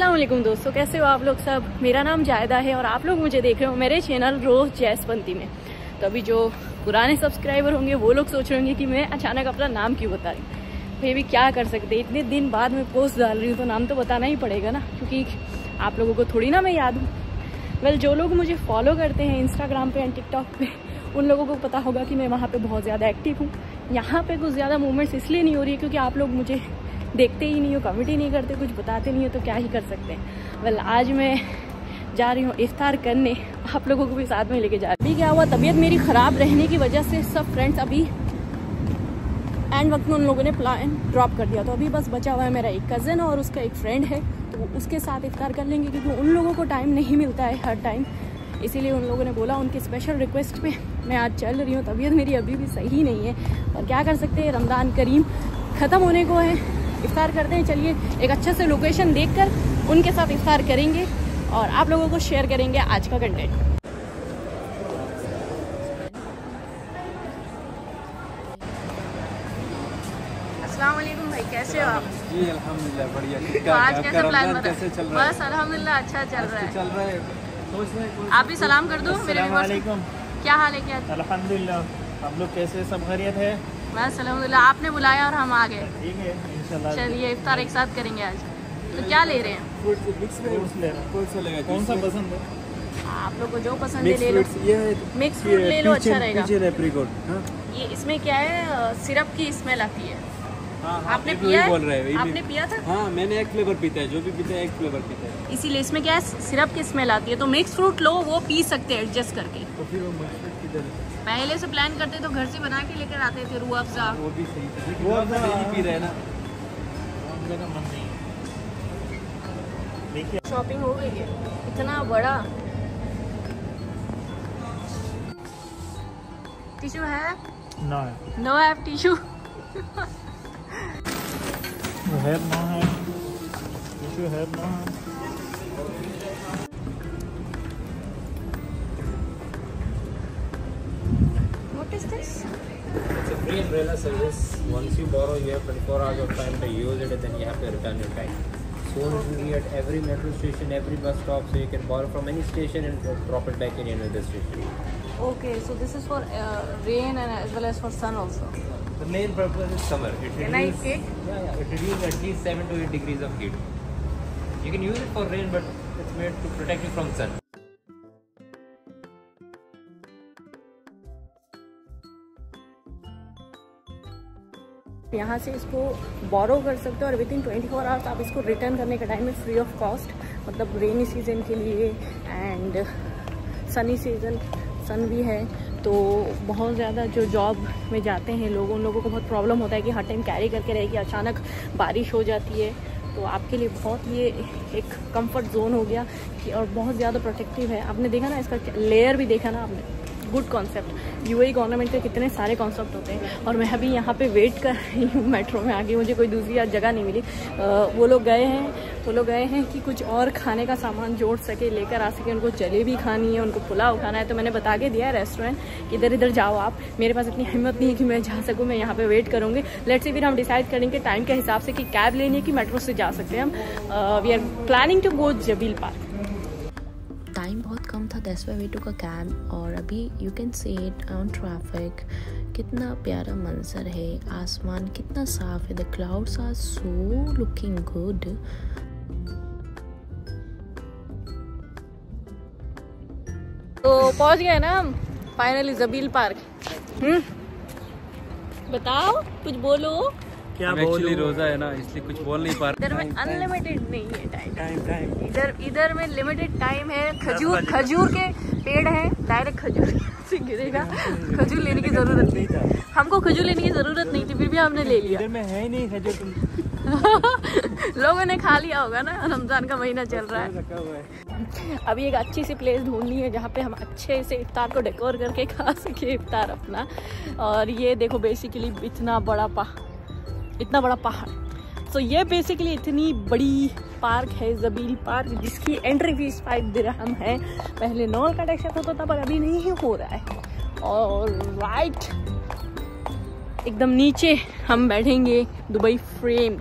वालेकुम दोस्तों, कैसे हो आप लोग सब? मेरा नाम जायदा है और आप लोग मुझे देख रहे हो मेरे चैनल रोज जैसपंती में। तो अभी जो पुराने सब्सक्राइबर होंगे, वो लोग सोच रहे होंगे कि मैं अचानक अपना नाम क्यों बता रही हूँ? फिर भी क्या कर सकते इतने दिन बाद मैं पोस्ट डाल रही हूँ तो नाम तो बताना ही पड़ेगा ना, क्योंकि आप लोगों को थोड़ी ना मैं याद हूँ। वेल जो लोग मुझे फॉलो करते हैं इंस्टाग्राम पे एंड टिकटॉक पर उन लोगों को पता होगा कि मैं वहाँ पर बहुत ज़्यादा एक्टिव हूँ। यहाँ पर कुछ ज़्यादा मूवमेंट्स इसलिए नहीं हो रही क्योंकि आप लोग मुझे देखते ही नहीं हो कमेंट ही नहीं करते, कुछ बताते नहीं हो तो क्या ही कर सकते हैं? वेल आज मैं जा रही हूँ इफ्तार करने। आप लोगों को भी साथ में लेके जा रही अभी क्या हुआ? तबीयत मेरी ख़राब रहने की वजह से सब फ्रेंड्स अभी एंड वक्त में उन लोगों ने प्लान ड्रॉप कर दिया। तो अभी बस बचा हुआ है मेरा एक कज़न और उसका एक फ्रेंड है। तो उसके साथ इफ्तार कर लेंगे क्योंकि उन लोगों को टाइम नहीं मिलता है हर टाइम इसीलिए उन लोगों ने बोला उनके स्पेशल रिक्वेस्ट पे मैं आज चल रही हूँ। तबीयत मेरी अभी भी सही नहीं है। और क्या कर सकते हैं? रमज़ान करीम ख़त्म होने को है। इफ्तार करते हैं। चलिए एक अच्छे से लोकेशन देखकर उनके साथ इफ्तार करेंगे और आप लोगों को शेयर करेंगे आज का कंटेंट अस्सलाम भाई कैसे हो आप? जी अल्हम्दुलिल्लाह बढ़िया। तो आज कैसे प्लान बना? कैसे चल रहा है? बस अल्हम्दुलिल्लाह अच्छा चल रहा है। चल रहा है। रहे आप भी सलाम कर दो मेरे वालेकुम। क्या हाल है क्या? अल्हम्दुलिल्लाह हम लोग कैसे सब खैरियत है? बस अल्हम्दुलिल्लाह आपने बुलाया और हम आ गए। ठीक है। चलिए इफ्तार एक साथ करेंगे आज। तो क्या ले रहे हैं? फ्रूट्स मिक्स में फ्रूट्स ले रहे हैं। कौन सा लेगा कौन सा जूस में? पसंद है? आप लोग को जो पसंद है ले लो। मिक्स फ्रूट ले लो अच्छा रहेगा। हाँ। ये इसमें क्या है? सिरप की स्मेल आती है। हाँ आपने पिया है? बोल रहे हैं आपने पिया था? हाँ मैंने एक फ्लेवर पीता है जो भी पीता है एक फ्लेवर पीता है। इसीलिए इसमें क्या है? सिरप की स्मेल आती है। तो मिक्स फ्रूट लो वो पी सकते हैं एडजस्ट करके। तो फिर वो है पहले से प्लान करते तो घर से बना के लेकर आते थे रूह अफ़ज़ा। वो भी सही है वो पी रहे हैं का मन नहीं है। देखिए। शॉपिंग हो गई है। इतना बड़ा। टिश्यू है? नो नो हैव टिश्यू है नो है। टिश्यू है नो है। is this? It's a free umbrella service. Once you borrow, you have 24 hours of time to use it and then you have to return it back. Soon it will be at every metro station, every bus stop, so you can borrow from any station and drop it back in another station. Okay, so this is for uh, rain and as well as for sun also. The main purpose is summer. It reduces, can I take? Yeah, yeah, it reduces at least 7 to 8 degrees of heat. You can use it for rain, but it's made to protect you from sun. यहाँ से इसको बोरो कर सकते हो और with in twenty four hours आप इसको return करने का टाइम है फ्री ऑफ़ कॉस्ट मतलब रेनी सीज़न के लिए एंड सनी सीज़न सन भी है तो बहुत ज़्यादा जो जॉब में जाते हैं लोग, उन लोगों को बहुत प्रॉब्लम होता है कि हर टाइम कैरी करके रहेगी अचानक बारिश हो जाती है तो आपके लिए बहुत ये एक कंफर्ट जोन हो गया कि और बहुत ज़्यादा प्रोटेक्टिव है। आपने देखा ना इसका लेयर भी देखा ना आपने? Good concept. यूएई गवर्नमेंट के कितने सारे कॉन्सेप्ट होते हैं। और मैं अभी यहाँ पे वेट कर रही हूँ मेट्रो में आगे मुझे कोई दूसरी जगह नहीं मिली। अ, वो लोग गए हैं वो लोग गए हैं कि कुछ और खाने का सामान जोड़ सके लेकर आ सके उनको जलेबी खानी है उनको पुलाव खाना है। तो मैंने बता के दिया है रेस्टोरेंट कि इधर इधर जाओ आप। मेरे पास इतनी हिम्मत नहीं है कि मैं जा सकूँ मैं यहाँ पर वेट करूँगी। लेट से फिर हम डिसाइड करेंगे टाइम के हिसाब से कि कैब लेनी है कि मेट्रो से जा सकते हैं हम। We are planning to go Zabeel park that's why we took a cab और अभी you can see it on traffic कितना प्यारा मंजर है। आसमान कितना साफ़ है। The clouds are so looking good तो पहुँच गए ना हम। Finally Zabeel park hmm. बताओ, कुछ बोलो। क्या एक्चुअली रोजा है ना इसलिए कुछ बोल नहीं पा रहा। इधर में अनलिमिटेड नहीं है टाइम टाइम टाइम इधर इधर में लिमिटेड टाइम है। खजूर खजूर के पेड़ है डायरेक्ट खजूर से गिरेगा। खजूर लेने की ज़रूरत नहीं। था। हमको खजूर लेने की ज़रूरत नहीं थी फिर भी हमने ले लिया। इधर में है ही नहीं खजूर लोगों ने खा लिया होगा ना रमज़ान का महीना चल रहा है। है। अभी एक अच्छी सी प्लेस ढूंढनी है जहाँ पे हम अच्छे से इफ्तार को डेकोर करके खा सके इफ्तार अपना। और ये देखो बेसिकली इतना बड़ा पहाड़। इतना बड़ा पहाड़। सो so, ये बेसिकली इतनी बड़ी पार्क है जबील पार्क जिसकी एंट्री फ़ीस फाइव दिरहम है। पहले नॉल का टैक्स होता था पर अभी नहीं हो रहा है। और राइट एकदम नीचे हम बैठेंगे दुबई फ्रेम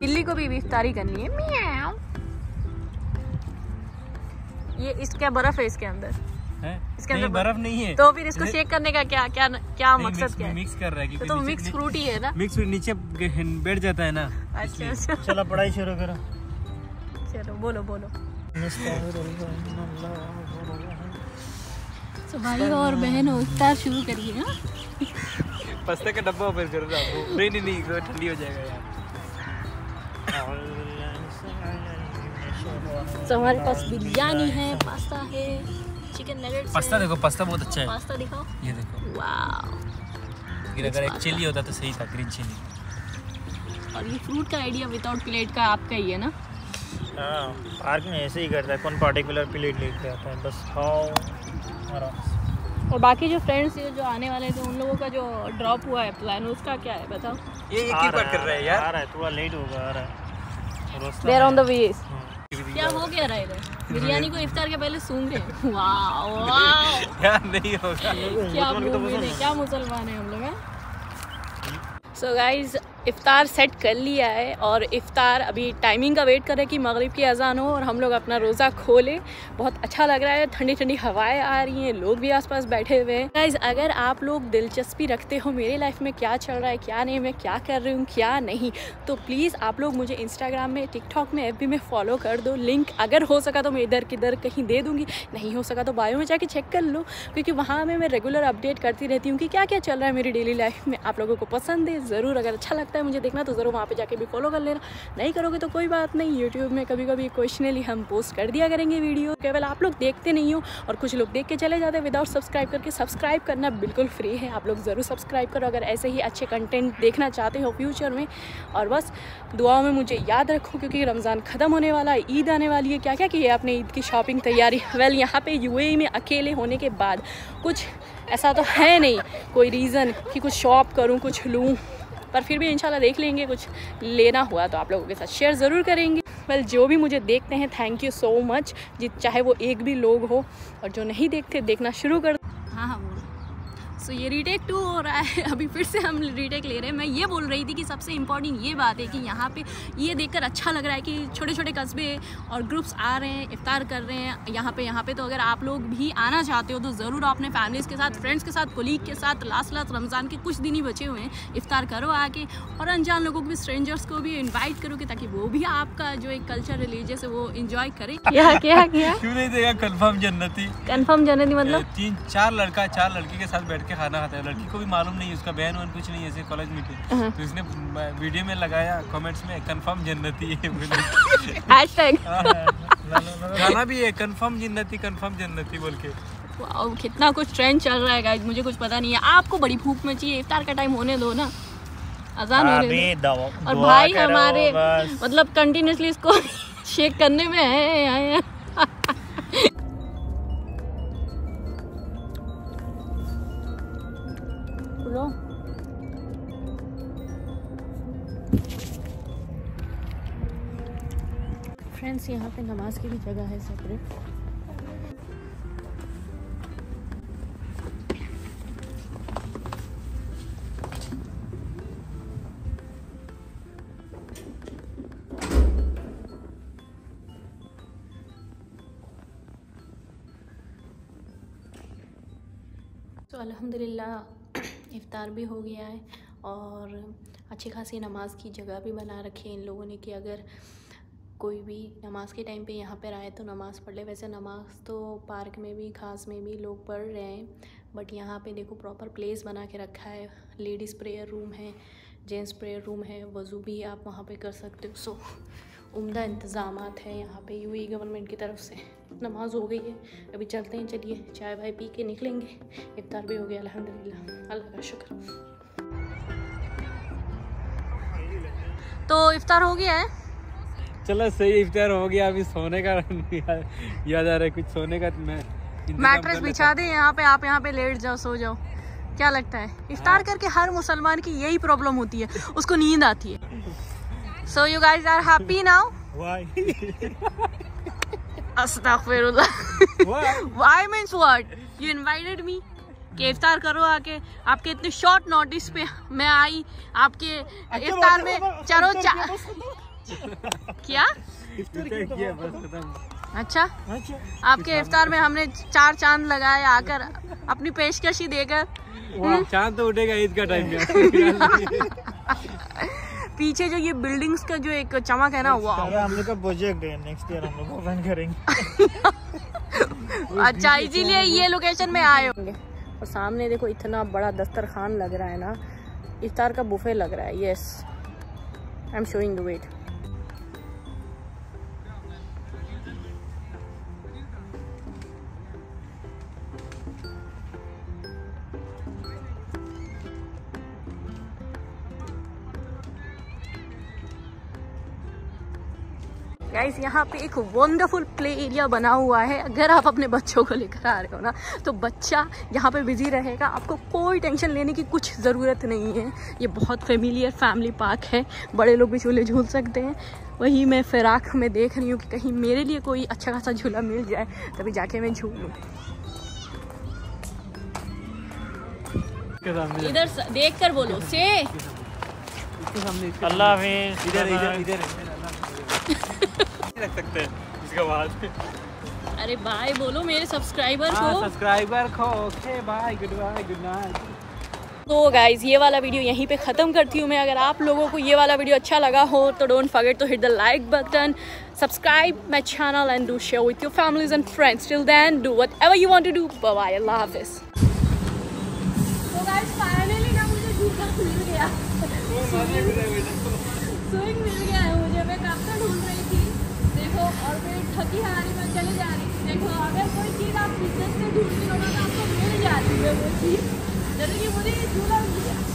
बिल्ली को भी इफ्तारी करनी है। मिया। ये इसका बर्फ़ है इसके अंदर। है? इसके नहीं अंदर बर्फ़। नहीं है। तो फिर इसको शेक करने का क्या क्या क्या नहीं, मकसद क्या है? मिक्स कर रहा है तो, तो मिक्स फ्रूट ही है ना? मिक्स फ्रूट नीचे बैठ जाता है ना अच्छा अच्छा। चलो पढ़ाई शुरू करो। चलो बोलो बोलो। तो भाई और बहन इफ्तार शुरू करिए हाँ। पास्ता का डब्बा ओपन कर रहा हूँ नहीं नहीं नहीं ठंडी हो जाएगा यार। तो हमारे पास बिरयानी है पास्ता है चिकन नगेट्स पास्ता देखो पास्ता बहुत अच्छा है। पास्ता दिखाओ। ये देखो। वाह अगर एक चिली होता तो सही था ग्रीन चिली और ये फ्रूट का आइडिया विदाउट प्लेट का आपका ही है ना? हाँ पार्क में ऐसे ही करता है कौन पार्टिकुलर प्लेट लेके आता है बस खाओ और बाकी जो फ्रेंड्स जो आने वाले थे उन लोगों का जो ड्रॉप हुआ है प्लान उसका क्या है बताओ? ये एक ही रहा बात कर रहा है आ रहा है थोड़ा लेट होगा आ रहा है। देर ऑन द। वेज हाँ। क्या हो गया रहेगा बिरयानी को इफ्तार के पहले सूंघ रहे हैं। वाह नहीं होगा। क्या तो है। क्या मुसलमान है हम लोग हैं? सो गाइज़ इफ्तार सेट कर लिया है और इफ्तार अभी टाइमिंग का वेट कर रहे हैं कि मगरिब की अजान हो और हम लोग अपना रोज़ा खोलें। बहुत अच्छा लग रहा है ठंडी ठंडी हवाएँ आ रही हैं, लोग भी आसपास बैठे हुए हैं। गाइज़ अगर आप लोग दिलचस्पी रखते हो मेरे लाइफ में, क्या चल रहा है, क्या नहीं, मैं क्या कर रही हूँ, क्या नहीं तो प्लीज़ आप लोग मुझे इंस्टाग्राम में टिकटॉक में एफ़ में फॉलो कर दो। लिंक अगर हो सका तो मैं इधर किधर कहीं दे दूँगी, नहीं हो सका तो बायो में जाके चेक कर लो, क्योंकि वहाँ में मैं रेगुलर अपडेट करती रहती हूँ कि क्या क्या चल रहा है मेरी डेली लाइफ में। आप लोगों को पसंद है, ज़रूर अगर अच्छा लगता है मुझे देखना तो ज़रूर वहाँ पे जाके भी फॉलो कर लेना। नहीं करोगे तो कोई बात नहीं यूट्यूब में कभी कभी क्वेश्चनली हम पोस्ट कर दिया करेंगे वीडियो केवल आप लोग देखते नहीं हो और कुछ लोग देख के चले जाते हैं विदाउट सब्सक्राइब करके सब्सक्राइब करना बिल्कुल फ्री है। आप लोग ज़रूर सब्सक्राइब करो अगर ऐसे ही अच्छे कंटेंट देखना चाहते हो फ्यूचर में। और बस, दुआओं में मुझे याद रखो क्योंकि रमज़ान ख़त्म होने वाला है, ईद आने वाली है। क्या क्या किया आपने ईद की शॉपिंग तैयारी? वेल यहाँ पे यूएई में अकेले होने के बाद कुछ ऐसा तो है नहीं, कोई रीज़न कि कुछ शॉप करूँ, कुछ लूँ। पर फिर भी इंशाल्लाह देख लेंगे, कुछ लेना हुआ तो आप लोगों के साथ शेयर ज़रूर करेंगे। वेल जो भी मुझे देखते हैं थैंक यू सो मच जी चाहे वो एक भी लोग हो और जो नहीं देखते, देखना शुरू कर हाँ हाँ सो ये रीटेक टू हो रहा है। अभी फिर से हम रीटेक ले रहे हैं। मैं ये बोल रही थी कि सबसे इंपॉर्टेंट ये बात है कि यहाँ पे ये देखकर अच्छा लग रहा है कि छोटे छोटे कस्बे और ग्रुप्स आ रहे हैं इफ्तार कर रहे हैं। यहाँ पे यहाँ पे तो अगर आप लोग भी आना चाहते हो तो ज़रूर अपने फैमिलीज़ के साथ फ्रेंड्स के साथ कोलीग के साथ लास्ट लास्ट रमज़ान के कुछ दिन ही बचे हुए हैं इफ्तार करो आके। और अनजान लोगों को भी स्ट्रेंजर्स को भी इन्वाइट करो कि ताकि वो भी आपका जो एक कल्चर रिलीजियस है वो इन्जॉय करें। क्या क्या क्या? क्यों नहीं देगा? कंफर्म जन्नती। कन्फर्म जाने दी मतलब तीन चार लड़का चार लड़की के साथ बैठ के खाना खाता है। लड़की को भी मालूम नहीं उसका बहन वहन कुछ नहीं ऐसे कॉलेज में थे। तो इसने वीडियो में लगाया कमेंट्स में कंफर्म जन्नती है बोले। गाना भी है कंफर्म जन्नती कंफर्म जन्नती बोल के। वाओ, कितना कुछ ट्रेंड चल रहा है गाइज़ मुझे कुछ पता नहीं है। आपको बड़ी भूख में चाहिए इफ्तार का टाइम होने दो ना। अजान होने दो। दवा और भाई हमारे मतलब कंटिन्यूसली इसको शेक करने में है। फ्रेंड्स यहाँ पे नमाज़ की भी जगह है सेपरेट तो अल्हम्दुलिल्लाह, इफ़्तार भी हो गया है और अच्छी खासी नमाज़ की जगह भी बना रखी है इन लोगों ने कि अगर कोई भी नमाज़ के टाइम पे यहाँ पर आए तो नमाज़ पढ़ ले। वैसे नमाज़ तो पार्क में भी खास में भी लोग पढ़ रहे हैं, बट यहाँ पे देखो प्रॉपर प्लेस बना के रखा है। लेडीज़ प्रेयर रूम है जेंट्स प्रेयर रूम है, वज़ू भी आप वहाँ पे कर सकते हो। सो उम्दा इंतज़ाम है यहाँ पे यूएई गवर्नमेंट की तरफ़ से। नमाज़ हो गई है, अभी चलते हैं, चलिए, चाय वाय पी के निकलेंगे। इफ्तार भी हो गया, अल्हम्दुलिल्लाह, अल्लाह का शुक्र। तो इफ्तार हो गया है। चलो सही इफ्तार हो गया अभी सोने का याद आ रहा है कुछ सोने का मैं मैट्रेस बिछा दे यहाँ पे आप यहाँ पे लेट जाओ सो जाओ। क्या लगता है? इफ्तार करके हर मुसलमान की यही प्रॉब्लम होती है उसको नींद आती है। So you guys are happy now? Why? means what? You invited me? कि इफ्तार करो आके। आपके इतने शॉर्ट नोटिस पे मैं आई आपके इफ्तार में चलो. क्या? किया बस खत्म। अच्छा? आपके इफ्तार में हमने चार चाँद लगाए आकर अपनी पेशकशी देकर। चाँद तो उठेगा ईद का टाइम पीछे जो ये बिल्डिंग्स का जो एक चमक है ना अरे हम लोग का प्रोजेक्ट है नेक्स्ट ईयर हम लोग ओपन करेंगे। अच्छा इसीलिए ये लोकेशन में आए होंगे और सामने देखो इतना बड़ा दस्तरखान लग रहा है ना। इफ्तार का बुफे लग रहा है yes I am showing the wait guys यहाँ पे एक वंडरफुल प्ले एरिया बना हुआ है। अगर आप अपने बच्चों को लेकर आ रहे हो ना तो बच्चा यहाँ पे बिज़ी रहेगा। आपको कोई टेंशन लेने की कुछ ज़रूरत नहीं है। ये बहुत फेमिलियर फैमिली पार्क है। बड़े लोग भी झूले झूल सकते हैं। वही मैं फिराक में देख रही हूँ कि कहीं मेरे लिए कोई अच्छा खासा झूला मिल जाए तभी जाके मैं झूलूँ। इधर देख कर बोलो। से। अल्लाह हाफिज। इधर इधर इधर। रख सकते हैं इसके बाद। अरे बाय बोलो मेरे सब्सक्राइबर हाँ को। सब्सक्राइबर को। Okay bye good bye good night तो गाइज़ ये वाला वीडियो यहीं पे ख़त्म करती हूँ मैं। अगर आप लोगों को ये वाला वीडियो अच्छा लगा हो तो don't forget to hit the like button subscribe my channel and do share with your families and friends till then do whatever you want to do bye अल्लाह हाफिज तो फाइनली ना मुझे मिल गया। स्विंग मिल गया है और फिर थकी हारी, मैं चले जा रही। देखो, अगर कोई चीज़ आप बिज़नेस में ढूंढती हो ना तो आपको मिल जाती है वो चीज़। जैसे कि मुझे झूला मिल गया।